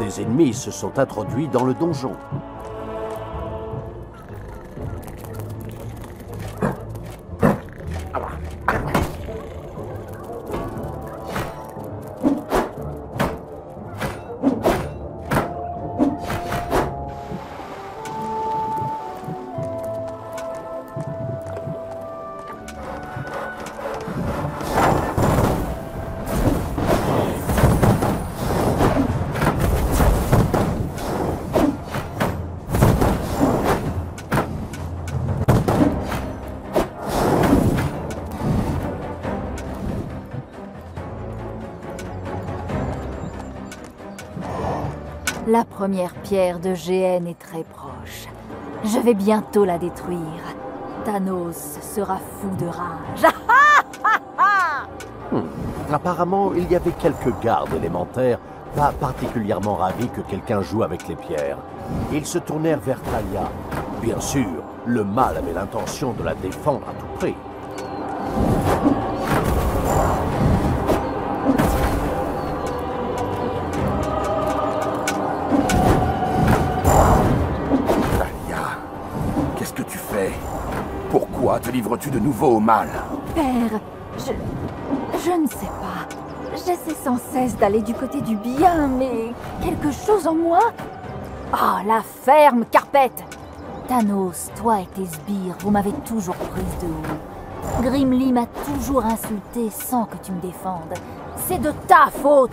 des ennemis se sont introduits dans le donjon. La première pierre de GN est très proche. Je vais bientôt la détruire. Thanos sera fou de rage. Apparemment, il y avait quelques gardes élémentaires pas particulièrement ravis que quelqu'un joue avec les pierres. Ils se tournèrent vers Talia. Bien sûr, le mal avait l'intention de la défendre à tout prix. Pourquoi te livres-tu de nouveau au mal Père, je... Je ne sais pas. J'essaie sans cesse d'aller du côté du bien, mais quelque chose en moi? Oh, la ferme, Carpette Thanos, toi et tes sbires, vous m'avez toujours prise de haut. Grimly m'a toujours insulté sans que tu me défendes. C'est de ta faute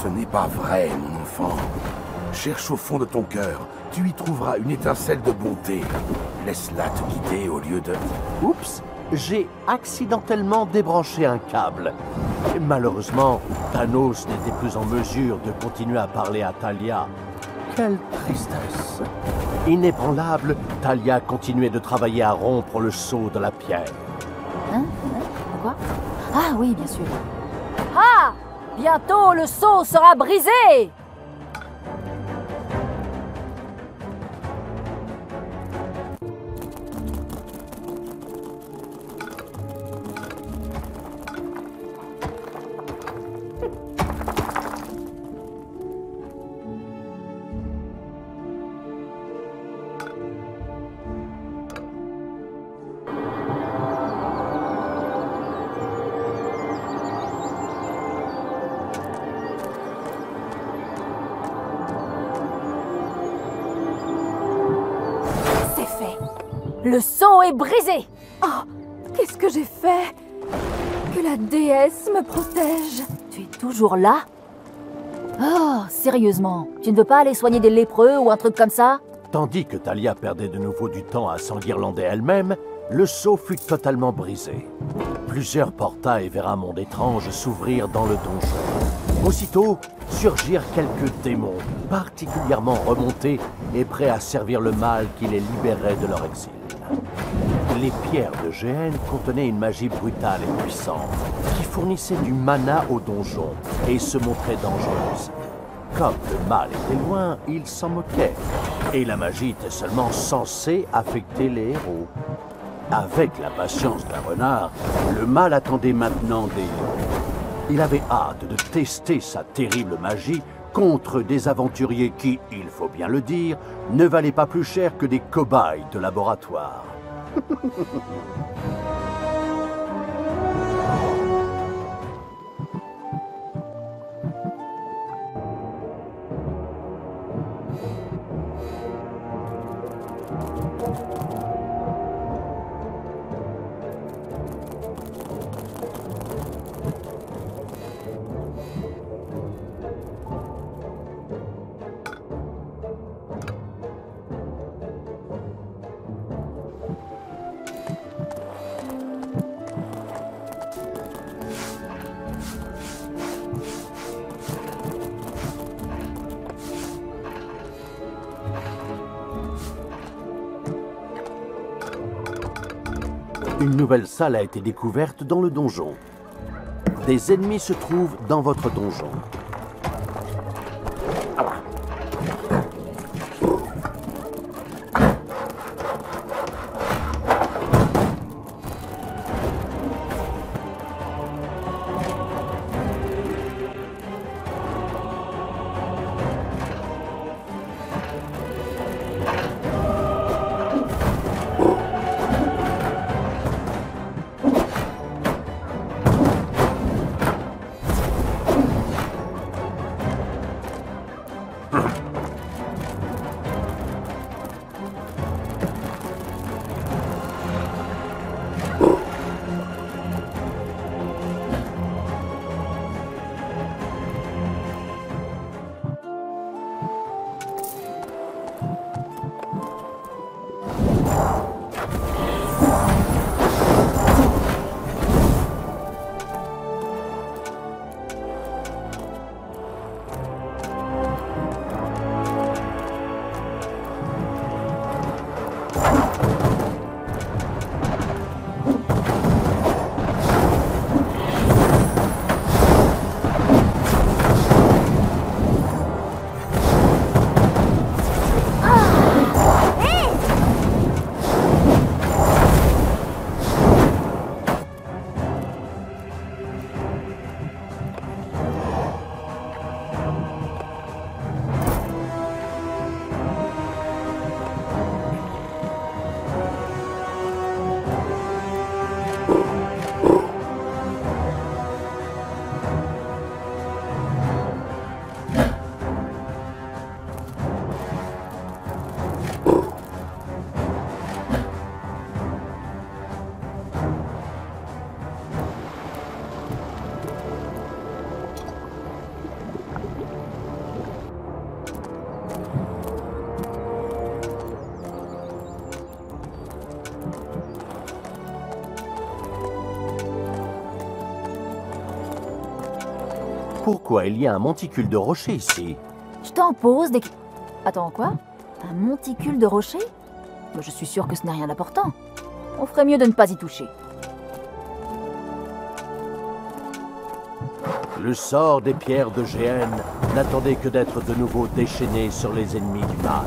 Ce n'est pas vrai, mon enfant. Cherche au fond de ton cœur. Tu y trouveras une étincelle de bonté. Laisse-la te guider au lieu de... Oups, j'ai accidentellement débranché un câble. Et malheureusement, Thanos n'était plus en mesure de continuer à parler à Talia. Quelle tristesse. Inébranlable, Talia continuait de travailler à rompre le seau de la pierre. Hein Hein Quoi Ah oui, bien sûr. Ah Bientôt le seau sera brisé Le seau est brisé. Oh, qu'est-ce que j'ai fait Que la déesse me protège. Tu es toujours là? Oh, sérieusement, tu ne veux pas aller soigner des lépreux ou un truc comme ça? Tandis que Talia perdait de nouveau du temps à s'enguirlander elle-même, le seau fut totalement brisé. Plusieurs portails vers un monde étrange s'ouvrirent dans le donjon. Aussitôt, surgirent quelques démons, particulièrement remontés et prêts à servir le mal qui les libérait de leur exil. Les pierres de GN contenaient une magie brutale et puissante, qui fournissait du mana au donjon et se montrait dangereuse. Comme le mal était loin, il s'en moquait. Et la magie était seulement censée affecter les héros. Avec la patience d'un renard, le mal attendait maintenant des héros. Il avait hâte de tester sa terrible magie contre des aventuriers qui, il faut bien le dire, ne valaient pas plus cher que des cobayes de laboratoire. Une nouvelle salle a été découverte dans le donjon. Des ennemis se trouvent dans votre donjon. Pourquoi il y a un monticule de rocher ici Je t'en pose des... Attends, quoi? Un monticule de rocher? Mais Je suis sûre que ce n'est rien d'important. On ferait mieux de ne pas y toucher. Le sort des pierres de GN n'attendait que d'être de nouveau déchaîné sur les ennemis du mal.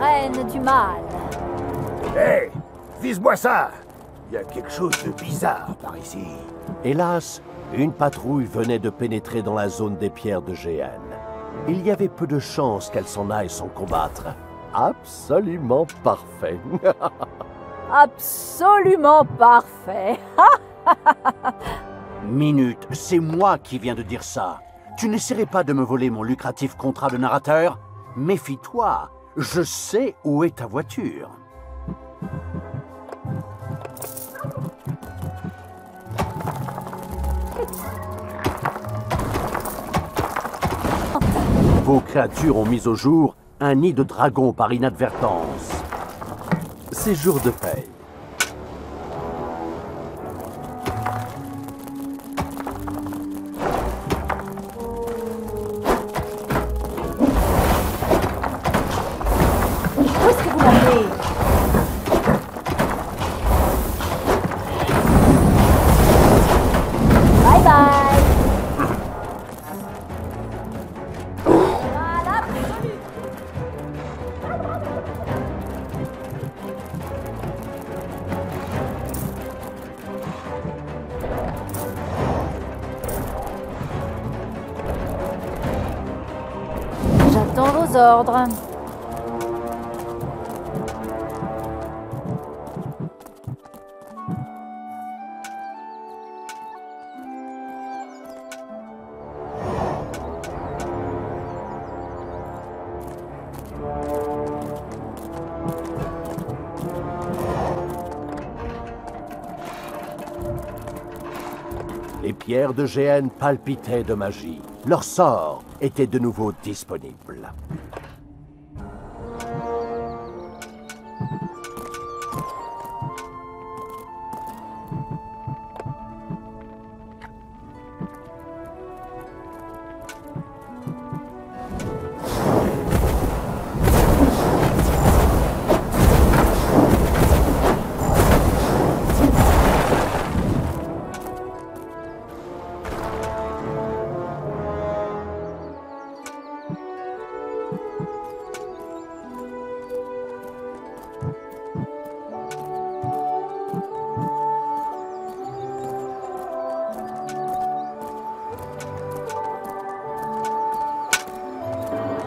Reine du mal. Hé Vise-moi ça Il y a quelque chose de bizarre par ici. Hélas, une patrouille venait de pénétrer dans la zone des pierres de GN. Il y avait peu de chances qu'elle s'en aille sans combattre. Absolument parfait. Absolument parfait. Minute, c'est moi qui viens de dire ça. Tu n'essaierais pas de me voler mon lucratif contrat de narrateur? Méfie-toi, je sais où est ta voiture. Vos créatures ont mis au jour un nid de dragon par inadvertance. C'est jour de paye. Les pierres de GN palpitaient de magie. Leur sort était de nouveau disponible.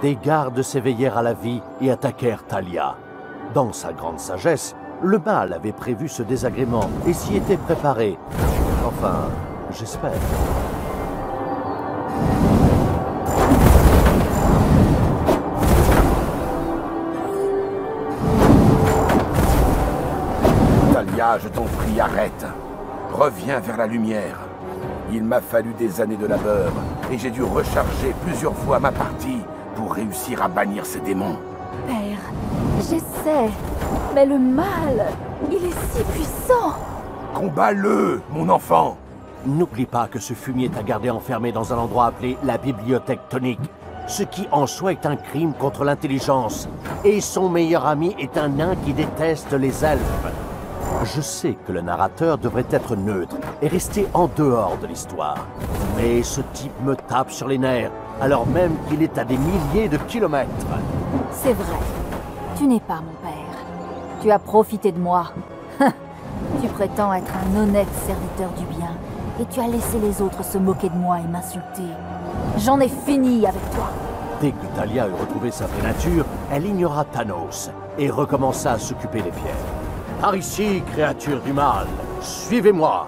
Des gardes s'éveillèrent à la vie et attaquèrent Talia. Dans sa grande sagesse, le mal avait prévu ce désagrément et s'y était préparé. Enfin, j'espère. Talia, je t'en prie, arrête. Reviens vers la lumière. Il m'a fallu des années de labeur et j'ai dû recharger plusieurs fois ma partie pour réussir à bannir ces démons. Père, j'essaie, mais le mal, il est si puissant. Combat-le, mon enfant N'oublie pas que ce fumier t'a gardé enfermé dans un endroit appelé la bibliothèque tonique, ce qui en soi est un crime contre l'intelligence. Et son meilleur ami est un nain qui déteste les elfes. Je sais que le narrateur devrait être neutre et rester en dehors de l'histoire. Mais ce type me tape sur les nerfs, alors même qu'il est à des milliers de kilomètres. C'est vrai, tu n'es pas mon père. Tu as profité de moi. tu prétends être un honnête serviteur du bien. Et tu as laissé les autres se moquer de moi et m'insulter. J'en ai fini avec toi. Dès que Talia eut retrouvé sa vraie nature, elle ignora Thanos et recommença à s'occuper des pierres. Par ici, créature du mal, suivez-moi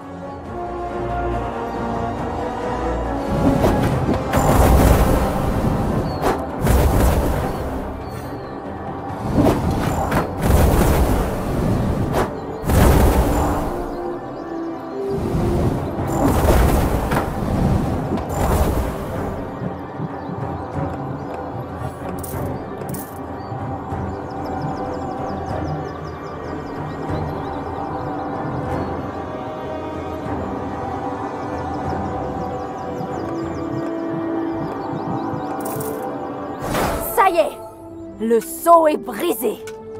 Est brisé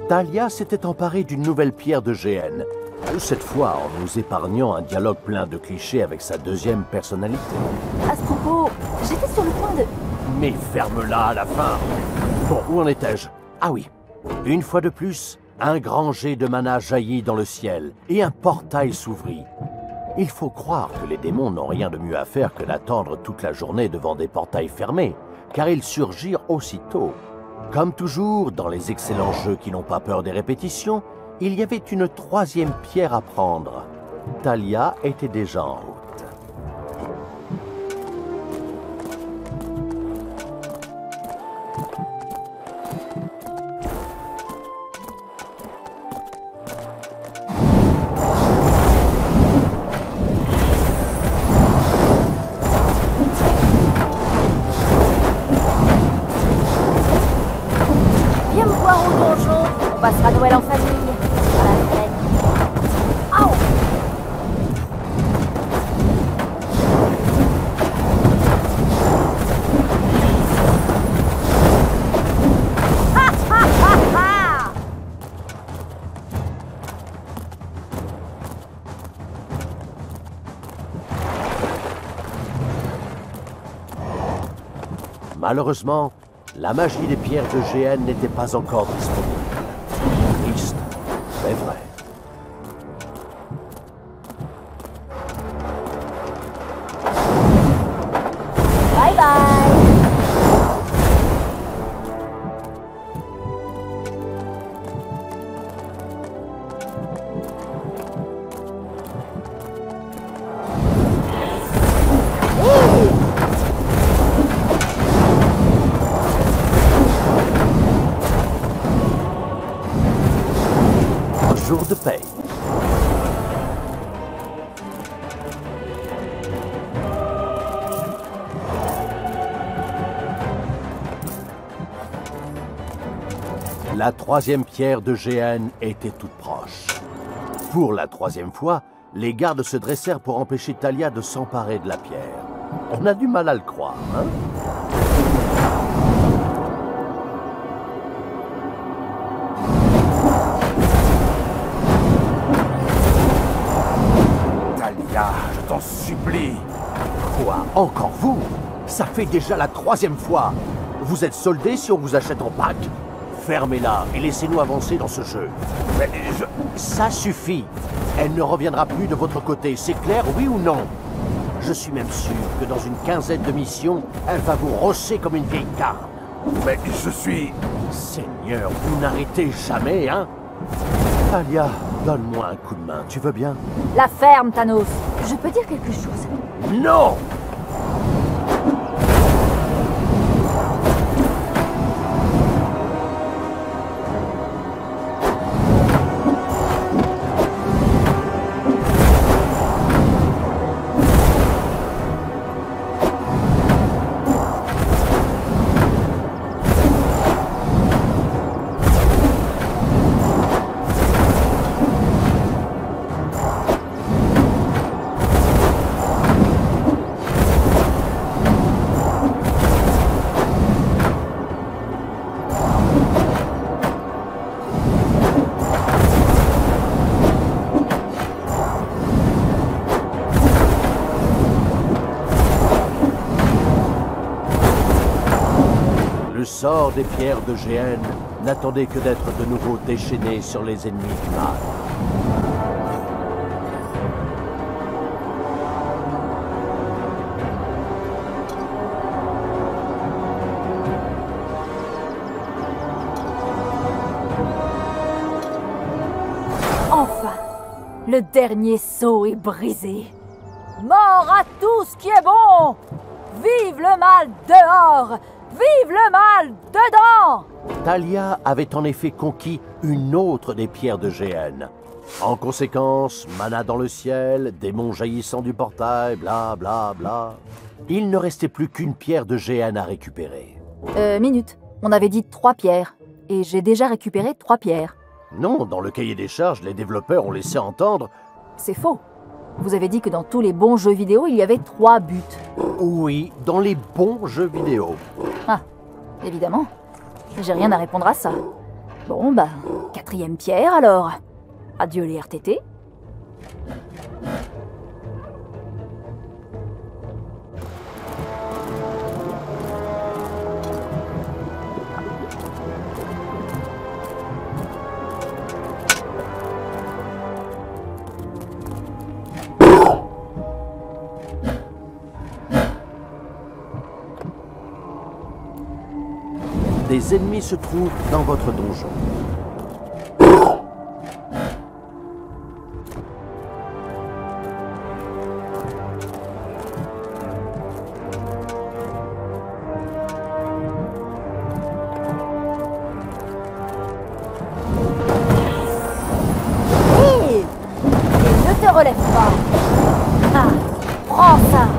Talia s'était emparée d'une nouvelle pierre de GN. Cette fois en nous épargnant un dialogue plein de clichés avec sa deuxième personnalité. À ce propos, j'étais sur le point de... Mais ferme-la à la fin Bon, où en étais-je? Ah oui. Une fois de plus, un grand jet de mana jaillit dans le ciel et un portail s'ouvrit. Il faut croire que les démons n'ont rien de mieux à faire que d'attendre toute la journée devant des portails fermés, car ils surgirent aussitôt. Comme toujours, dans les excellents jeux qui n'ont pas peur des répétitions, il y avait une troisième pierre à prendre. Talia était déjà en route. Malheureusement, la magie des pierres de GN n'était pas encore disponible. Triste, c'est vrai. La troisième pierre de GN était toute proche. Pour la troisième fois, les gardes se dressèrent pour empêcher Talia de s'emparer de la pierre. On a du mal à le croire, hein? Talia, je t'en supplie. Quoi Encore vous? Ça fait déjà la troisième fois. Vous êtes soldé si on vous achète en pack Fermez-la et laissez-nous avancer dans ce jeu. Mais je... Ça suffit. Elle ne reviendra plus de votre côté, c'est clair, oui ou non? Je suis même sûr que dans une quinzaine de missions, elle va vous rosser comme une vieille carne. Mais je suis... Seigneur, vous n'arrêtez jamais, hein? Talia, donne-moi un coup de main, tu veux bien? La ferme, Thanos Je peux dire quelque chose? Non des pierres de GN n'attendait que d'être de nouveau déchaîné sur les ennemis du mal. Enfin, le dernier seau est brisé. Mort à tout ce qui est bon Vive le mal dehors Vive le mal dedans Talia avait en effet conquis une autre des pierres de GN. En conséquence, mana dans le ciel, démons jaillissant du portail, bla bla bla. Il ne restait plus qu'une pierre de GN à récupérer. Euh, minute. On avait dit trois pierres. Et j'ai déjà récupéré trois pierres. Non, dans le cahier des charges, les développeurs ont laissé entendre C'est faux. Vous avez dit que dans tous les bons jeux vidéo, il y avait trois buts. oui, dans les bons jeux vidéo. Ah, évidemment. J'ai rien à répondre à ça. Bon, bah, quatrième pierre alors. Adieu les RTT. Des ennemis se trouvent dans votre donjon. Et ne te relève pas Ah Prends ça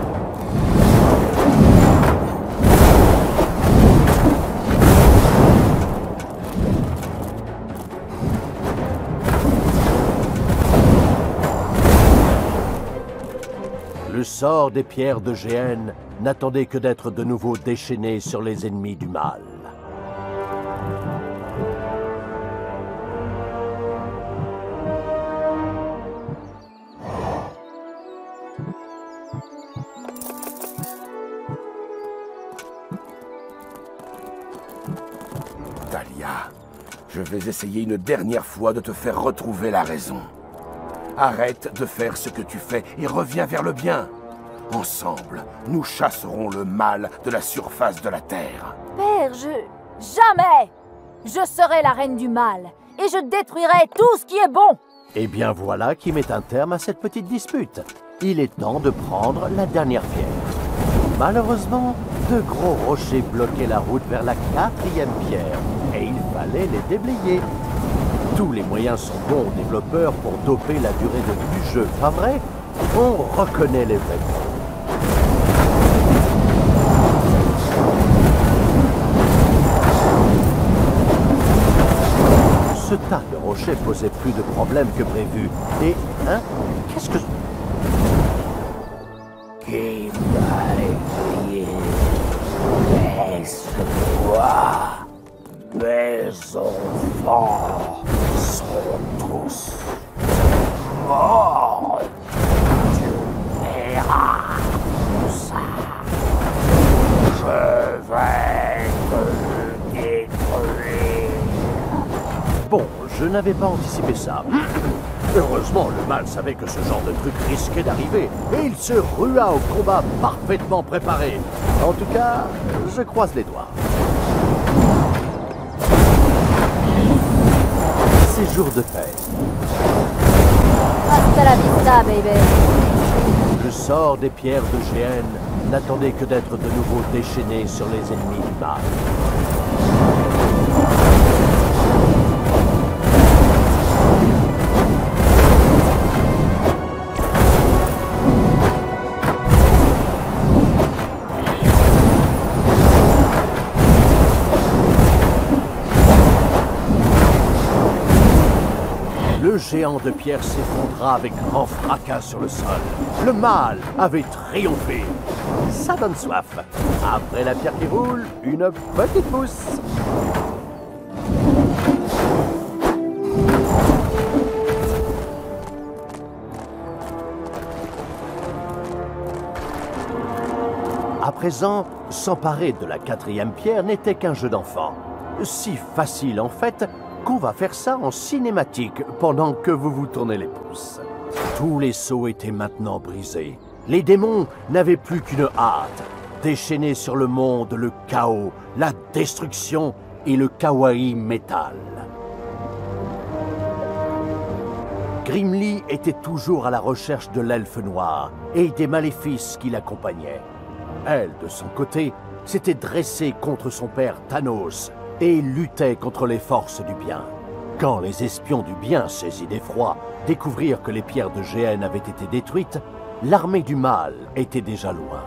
sort des pierres de GN n'attendait que d'être de nouveau déchaîné sur les ennemis du mal. Talia, je vais essayer une dernière fois de te faire retrouver la raison. Arrête de faire ce que tu fais et reviens vers le bien. Ensemble, nous chasserons le mal de la surface de la Terre. Père, je... Jamais Je serai la reine du mal, et je détruirai tout ce qui est bon Et Eh bien voilà qui met un terme à cette petite dispute. Il est temps de prendre la dernière pierre. Malheureusement, de gros rochers bloquaient la route vers la quatrième pierre, et il fallait les déblayer. Tous les moyens sont bons aux développeurs pour doper la durée de vie du jeu, pas vrai? On reconnaît les vrais tas de rochers posait plus de problèmes que prévu. Et, hein Qu'est-ce que... Qui m'a éveillé Laisse-moi Mes enfants sont tous morts Tu verras ça Je vais je n'avais pas anticipé ça. Heureusement, le mal savait que ce genre de truc risquait d'arriver, et il se rua au combat parfaitement préparé. En tout cas, je croise les doigts. C'est jour de paix. Hasta la vista, baby Le sort des pierres de GN n'attendait que d'être de nouveau déchaîné sur les ennemis du mal. Géant de pierre s'effondra avec grand fracas sur le sol. Le mal avait triomphé. Ça donne soif. Après la pierre qui roule, une petite pousse. À présent, s'emparer de la quatrième pierre n'était qu'un jeu d'enfant. Si facile en fait va faire ça en cinématique pendant que vous vous tournez les pouces. Tous les sceaux étaient maintenant brisés. Les démons n'avaient plus qu'une hâte, déchaîner sur le monde le chaos, la destruction et le kawaii métal. Grimly était toujours à la recherche de l'elfe noir et des maléfices qui l'accompagnaient. Elle, de son côté, s'était dressée contre son père Thanos et luttait contre les forces du bien. Quand les espions du bien, saisis d'effroi, découvrirent que les pierres de GN avaient été détruites, l'armée du mal était déjà loin.